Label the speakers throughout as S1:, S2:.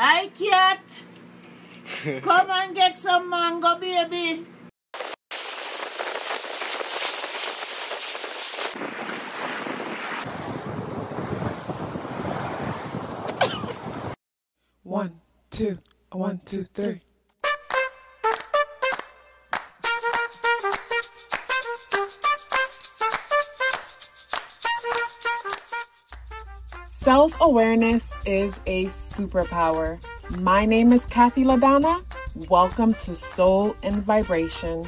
S1: Hi, cat. Come and get some mango, baby.
S2: One, two, one, two, three. Self awareness is a superpower. My name is Kathy LaDonna. Welcome to Soul In Vibration.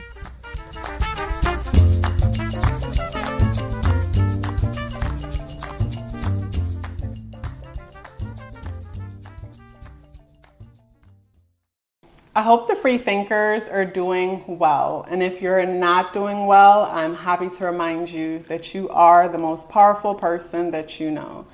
S2: I hope the free thinkers are doing well. And if you're not doing well, I'm happy to remind you that you are the most powerful person that you know.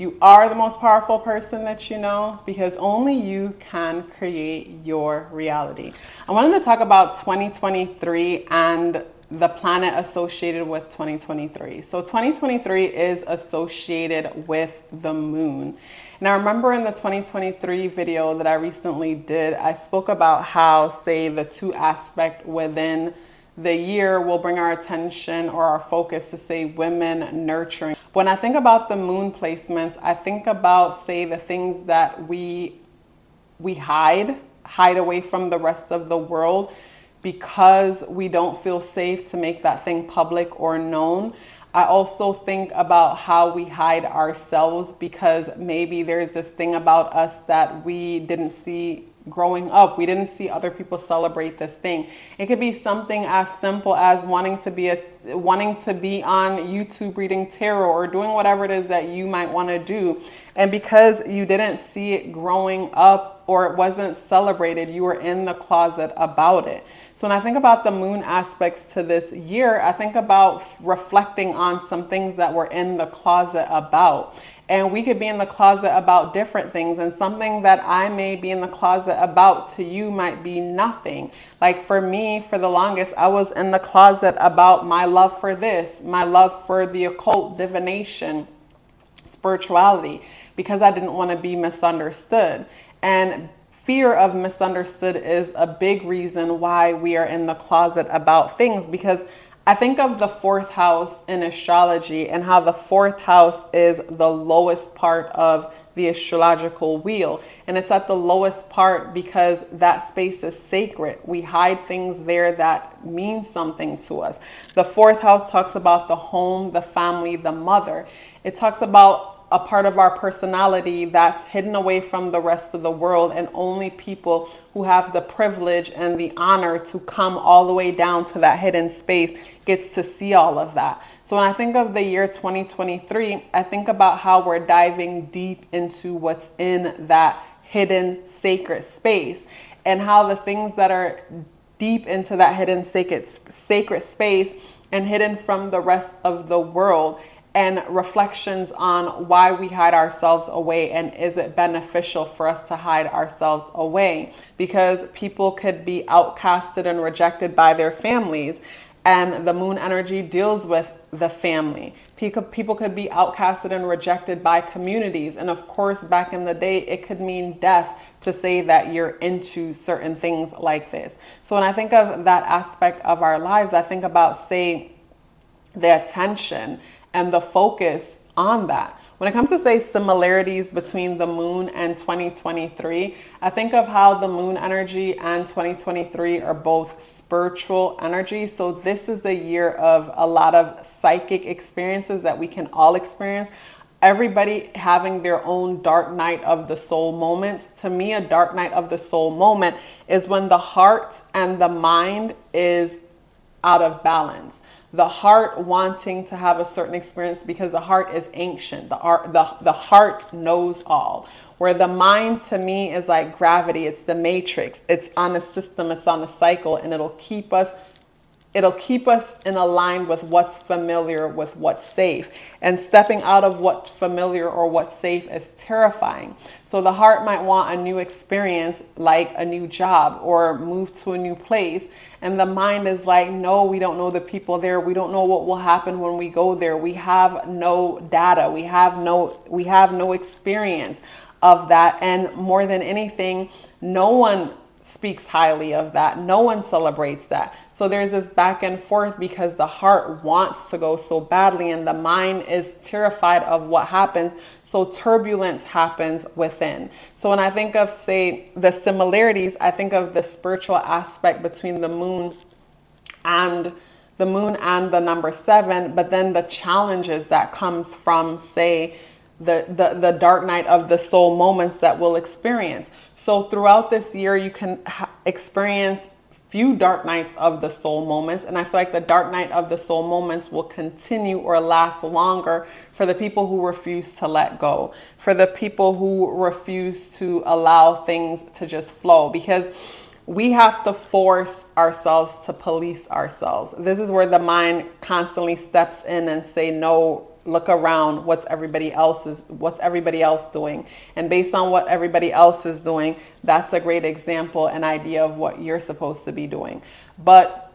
S2: You are the most powerful person that you know because only you can create your reality. I wanted to talk about 2023 and the planet associated with 2023. So 2023 is associated with the moon. Now, I remember in the 2023 video that I recently did, I spoke about how, say, the two aspect within the year will bring our attention or our focus to say women nurturing. When I think about the moon placements, I think about say the things that we we hide, hide away from the rest of the world because we don't feel safe to make that thing public or known. I also think about how we hide ourselves because maybe there's this thing about us that we didn't see growing up. We didn't see other people celebrate this thing. It could be something as simple as wanting to be a wanting to be on YouTube reading tarot or doing whatever it is that you might want to do. And because you didn't see it growing up or it wasn't celebrated, you were in the closet about it. So when I think about the moon aspects to this year, I think about reflecting on some things that were in the closet about and we could be in the closet about different things and something that i may be in the closet about to you might be nothing. Like for me for the longest i was in the closet about my love for this my love for the occult divination spirituality because i didn't want to be misunderstood. And fear of misunderstood is a big reason why we are in the closet about things because I think of the fourth house in astrology and how the fourth house is the lowest part of the astrological wheel. And it's at the lowest part because that space is sacred. We hide things there that mean something to us. The fourth house talks about the home, the family, the mother. It talks about a part of our personality that's hidden away from the rest of the world and only people who have the privilege and the honor to come all the way down to that hidden space gets to see all of that. So when I think of the year 2023, I think about how we're diving deep into what's in that hidden sacred space and how the things that are deep into that hidden sacred sacred space and hidden from the rest of the world and reflections on why we hide ourselves away and is it beneficial for us to hide ourselves away. Because people could be outcasted and rejected by their families and the moon energy deals with the family. People, could be outcasted and rejected by communities and of course back in the day it could mean death to say that you're into certain things like this. So when i think of that aspect of our lives i think about say the attention and the focus on that. When it comes to say similarities between the moon and 2023, I think of how the moon energy and 2023 are both spiritual energy. So this is a year of a lot of psychic experiences that we can all experience. Everybody having their own dark night of the soul moments. To me, a dark night of the soul moment is when the heart and the mind is out of balance the heart wanting to have a certain experience because the heart is ancient. The, art, the, the heart knows all. Where the mind to me is like gravity, it's the matrix, it's on a system, it's on a cycle, and it'll keep us It'll keep us in line with what's familiar, with what's safe. And stepping out of what's familiar or what's safe is terrifying. So the heart might want a new experience, like a new job or move to a new place. And the mind is like, no, we don't know the people there. We don't know what will happen when we go there. We have no data. We have no, we have no experience of that. And more than anything, no one speaks highly of that. No one celebrates that. So there's this back and forth because the heart wants to go so badly and the mind is terrified of what happens. So turbulence happens within. So when I think of, say, the similarities, I think of the spiritual aspect between the moon and the moon and the number seven, but then the challenges that comes from, say, the, the, the dark night of the soul moments that we'll experience. So throughout this year, you can ha- experience few dark nights of the soul moments. And I feel like the dark night of the soul moments will continue or last longer for the people who refuse to let go, for the people who refuse to allow things to just flow. Because we have to force ourselves to police ourselves. This is where the mind constantly steps in and say, no, look around what's everybody else is what's everybody else doing. And based on what everybody else is doing that's a great example and idea of what you're supposed to be doing. But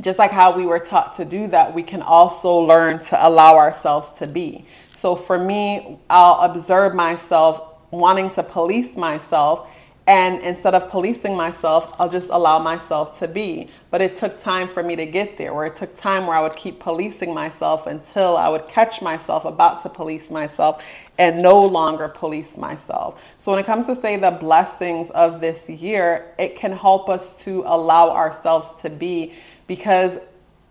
S2: just like how we were taught to do that we can also learn to allow ourselves to be. So for me i'll observe myself wanting to police myself and instead of policing myself, I'll just allow myself to be. But it took time for me to get there, where it took time where I would keep policing myself until I would catch myself about to police myself and no longer police myself. So when it comes to say the blessings of this year, it can help us to allow ourselves to be because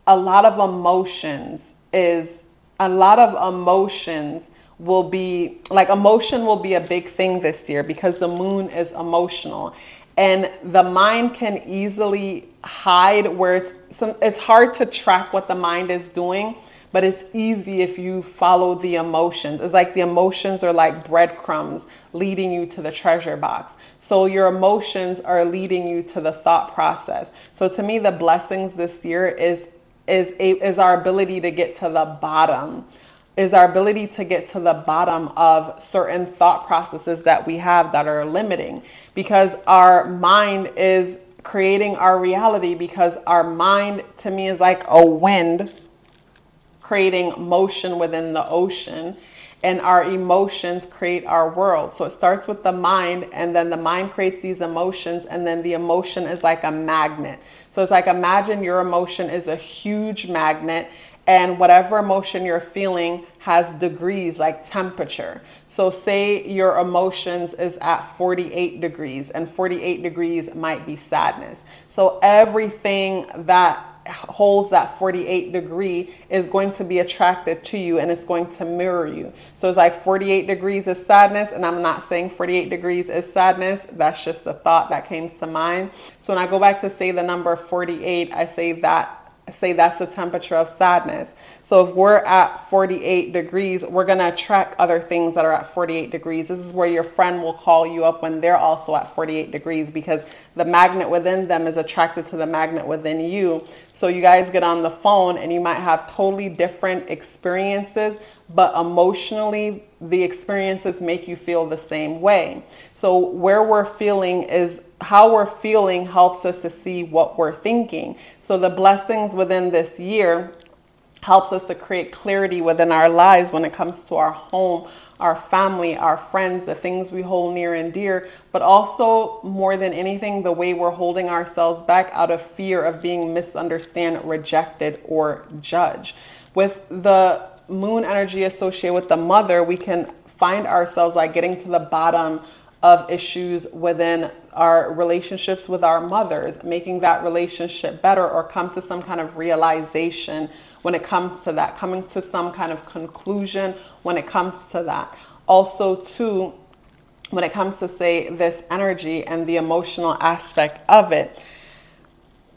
S2: a lot of emotions is a lot of emotions will be like emotion will be a big thing this year because the moon is emotional. And the mind can easily hide where it's some, it's hard to track what the mind is doing but it's easy if you follow the emotions. It's like the emotions are like breadcrumbs leading you to the treasure box. So your emotions are leading you to the thought process. So to me the blessings this year is is a, is our ability to get to the bottom is our ability to get to the bottom of certain thought processes that we have that are limiting because our mind is creating our reality because our mind to me is like a wind creating motion within the ocean and our emotions create our world. So it starts with the mind, and then the mind creates these emotions, and then the emotion is like a magnet. So it's like imagine your emotion is a huge magnet, and whatever emotion you're feeling has degrees like temperature. So say your emotions is at 48 degrees and 48 degrees might be sadness. So everything that holds that 48 degree is going to be attracted to you and it's going to mirror you. So it's like 48 degrees is sadness and I'm not saying 48 degrees is sadness. That's just the thought that came to mind. So when I go back to say the number 48, I say that say that's the temperature of sadness. So if we're at 48 degrees, we're going to attract other things that are at 48 degrees. This is where your friend will call you up when they're also at 48 degrees because the magnet within them is attracted to the magnet within you. So you guys get on the phone and you might have totally different experiences, but emotionally, the experiences make you feel the same way. So, where we're feeling is how we're feeling helps us to see what we're thinking. So, the blessings within this year helps us to create clarity within our lives when it comes to our home, our family, our friends, the things we hold near and dear, but also more than anything, the way we're holding ourselves back out of fear of being misunderstood, rejected, or judged. With the moon energy associated with the mother, we can find ourselves like getting to the bottom of issues within our relationships with our mothers, making that relationship better or come to some kind of realization when it comes to that, coming to some kind of conclusion when it comes to that. Also, too, when it comes to say this energy and the emotional aspect of it,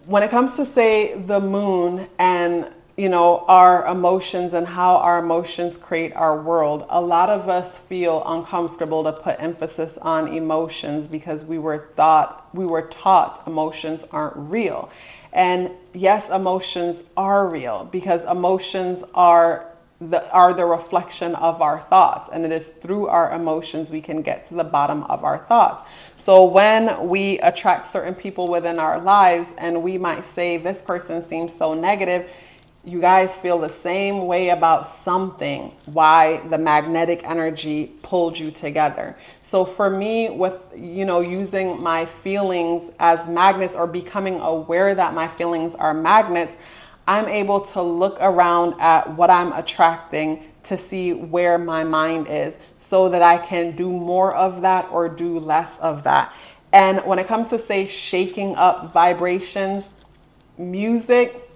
S2: when it comes to say the moon and you know, our emotions and how our emotions create our world. A lot of us feel uncomfortable to put emphasis on emotions because we were thought, we were taught emotions aren't real. And yes, emotions are real because emotions are the, are the reflection of our thoughts. And it is through our emotions we can get to the bottom of our thoughts. So when we attract certain people within our lives and we might say, this person seems so negative, you guys feel the same way about something, why the magnetic energy pulled you together. So for me, with you know, using my feelings as magnets or becoming aware that my feelings are magnets, I'm able to look around at what I'm attracting to see where my mind is so that I can do more of that or do less of that. And when it comes to say shaking up vibrations, music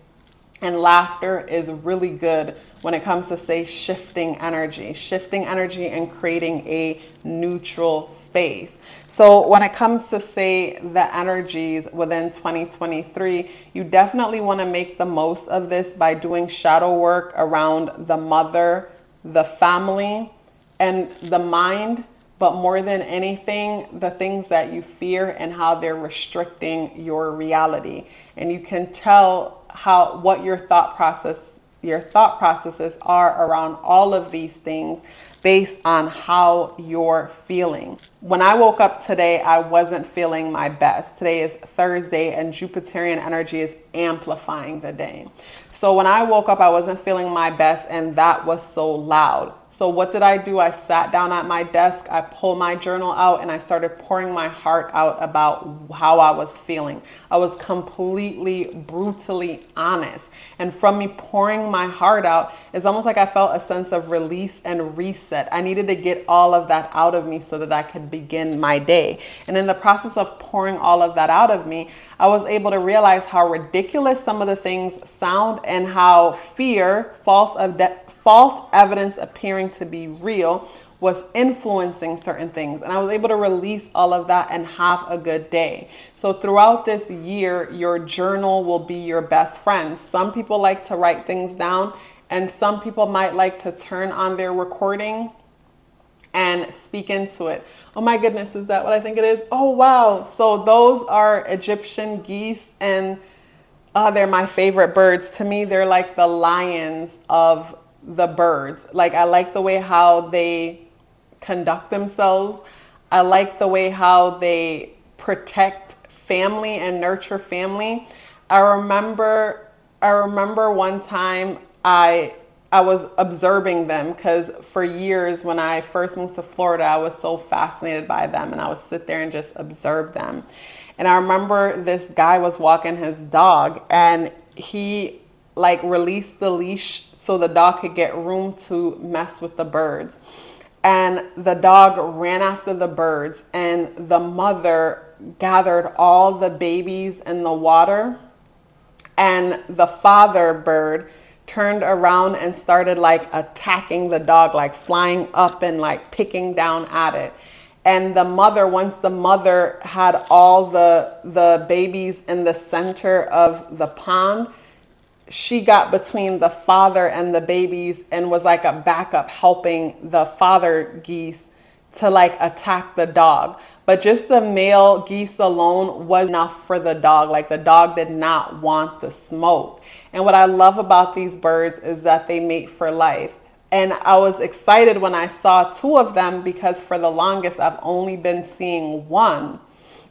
S2: and laughter is really good when it comes to say shifting energy shifting energy and creating a neutral space so when it comes to say the energies within 2023 you definitely want to make the most of this by doing shadow work around the mother the family and the mind but more than anything, the things that you fear and how they're restricting your reality. And you can tell how what your thought process your thought processes are around all of these things based on how you're feeling. When I woke up today, I wasn't feeling my best. Today is Thursday, and Jupiterian energy is amplifying the day. So when I woke up, I wasn't feeling my best, and that was so loud. So what did I do? I sat down at my desk, I pulled my journal out, and I started pouring my heart out about how I was feeling. I was completely, brutally honest. And from me pouring my heart out, it's almost like I felt a sense of release and reset. I needed to get all of that out of me so that I could begin my day. And in the process of pouring all of that out of me, I was able to realize how ridiculous some of the things sound and how fear, false, false evidence appearing to be real, was influencing certain things. And I was able to release all of that and have a good day. So, throughout this year, your journal will be your best friend. Some people like to write things down, and some people might like to turn on their recording and speak into it. Oh my goodness, is that what I think it is? Oh wow. So, those are Egyptian geese and uh, they're my favorite birds. To me, they're like the lions of the birds. Like, I like the way how they conduct themselves. I like the way how they protect family and nurture family. I remember, I remember one time I I was observing them because for years when I first moved to Florida, I was so fascinated by them and I would sit there and just observe them. And I remember this guy was walking his dog and he like released the leash so the dog could get room to mess with the birds. And the dog ran after the birds and the mother gathered all the babies in the water and the father bird turned around and started like attacking the dog like flying up and like picking down at it. And the mother once the mother had all the the babies in the center of the pond she got between the father and the babies and was like a backup helping the father geese to like attack the dog but just the male geese alone was enough for the dog like the dog did not want the smoke and what i love about these birds is that they mate for life and I was excited when I saw two of them because for the longest I've only been seeing one.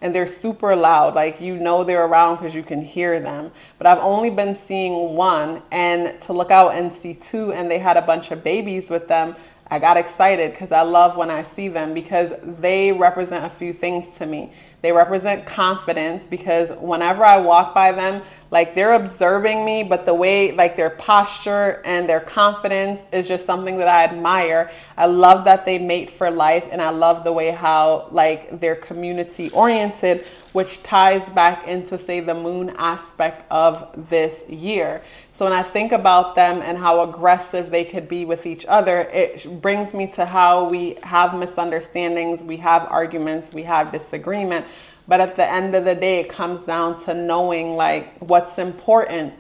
S2: And they're super loud, like you know they're around because you can hear them. But I've only been seeing one, and to look out and see two, and they had a bunch of babies with them. I got excited because I love when I see them because they represent a few things to me. They represent confidence because whenever I walk by them, like they're observing me, but the way, like their posture and their confidence is just something that I admire. I love that they mate for life, and I love the way how, like, they're community oriented, which ties back into, say, the moon aspect of this year. So when I think about them and how aggressive they could be with each other, it brings me to how we have misunderstandings, we have arguments, we have disagreement but at the end of the day, it comes down to knowing like what's important.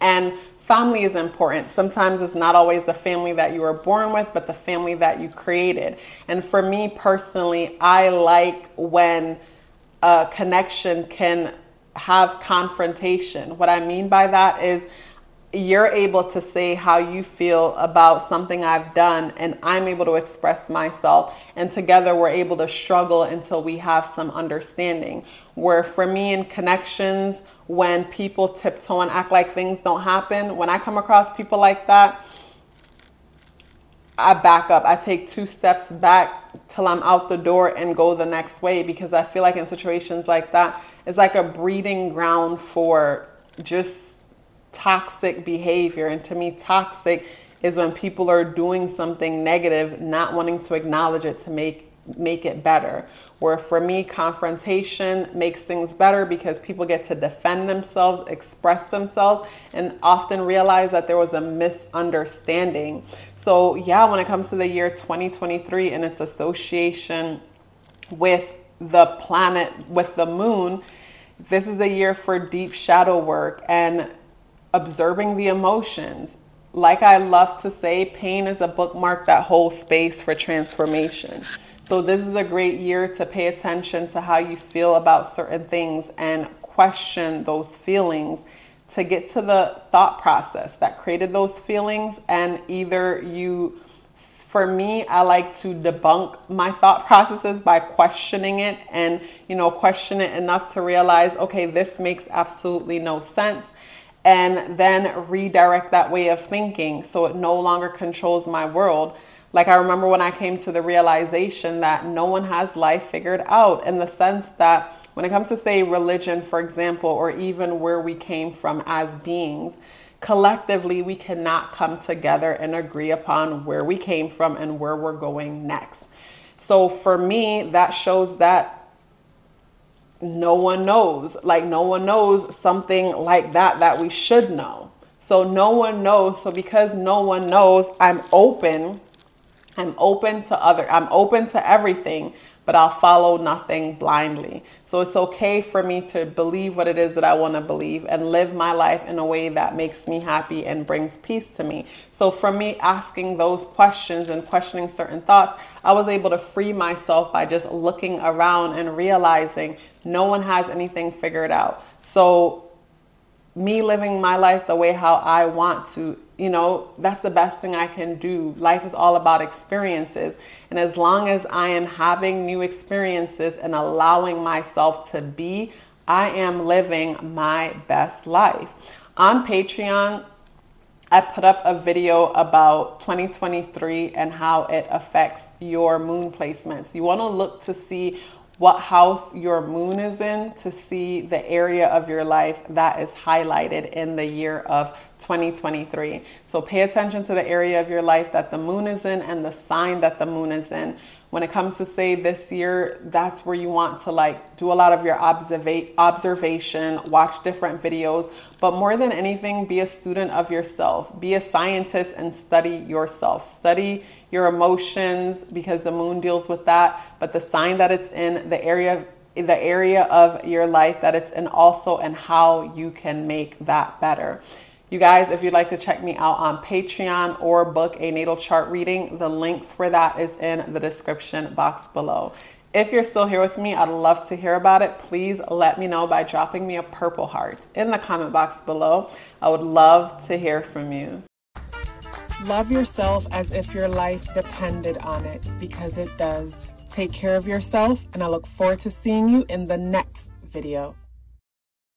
S2: And family is important. Sometimes it's not always the family that you were born with, but the family that you created. And for me personally, I like when a connection can have confrontation. What I mean by that is you're able to say how you feel about something I've done, and I'm able to express myself. And together we're able to struggle until we have some understanding. Where for me in connections, when people tiptoe and act like things don't happen, when I come across people like that, I back up. I take two steps back till I'm out the door and go the next way because I feel like in situations like that, it's like a breeding ground for just toxic behavior. And to me, toxic is when people are doing something negative, not wanting to acknowledge it to make make it better. Where for me, confrontation makes things better because people get to defend themselves, express themselves, and often realize that there was a misunderstanding. So, yeah, when it comes to the year 2023 and its association with the planet, with the moon, this is a year for deep shadow work and observing the emotions. Like I love to say, pain is a bookmark that holds space for transformation. So, this is a great year to pay attention to how you feel about certain things and question those feelings to get to the thought process that created those feelings. And either you, for me, I like to debunk my thought processes by questioning it and, you know, question it enough to realize, okay, this makes absolutely no sense and then redirect that way of thinking so it no longer controls my world. Like, I remember when I came to the realization that no one has life figured out in the sense that when it comes to, say, religion, for example, or even where we came from as beings, collectively we cannot come together and agree upon where we came from and where we're going next. So, for me, that shows that no one knows. Like, no one knows something like that that we should know. So, no one knows. So, because no one knows, I'm open I'm open to other, I'm open to everything, but I'll follow nothing blindly. So it's okay for me to believe what it is that I want to believe and live my life in a way that makes me happy and brings peace to me. So from me asking those questions and questioning certain thoughts, I was able to free myself by just looking around and realizing no one has anything figured out. So me living my life the way how I want to, you know, that's the best thing I can do. Life is all about experiences. And as long as I am having new experiences and allowing myself to be, I am living my best life. On Patreon, I put up a video about 2023 and how it affects your moon placements. You want to look to see what house your moon is in to see the area of your life that is highlighted in the year of 2023. So pay attention to the area of your life that the moon is in and the sign that the moon is in. When it comes to say this year, that's where you want to like do a lot of your observa- observation, watch different videos, but more than anything, be a student of yourself. Be a scientist and study yourself. Study your emotions because the moon deals with that, but the sign that it's in, the area the area of your life that it's in also and how you can make that better. You guys, if you'd like to check me out on Patreon or book a natal chart reading, the links for that is in the description box below. If you're still here with me, I'd love to hear about it. Please let me know by dropping me a purple heart in the comment box below. I would love to hear from you. Love yourself as if your life depended on it because it does. Take care of yourself, and I look forward to seeing you in the next video.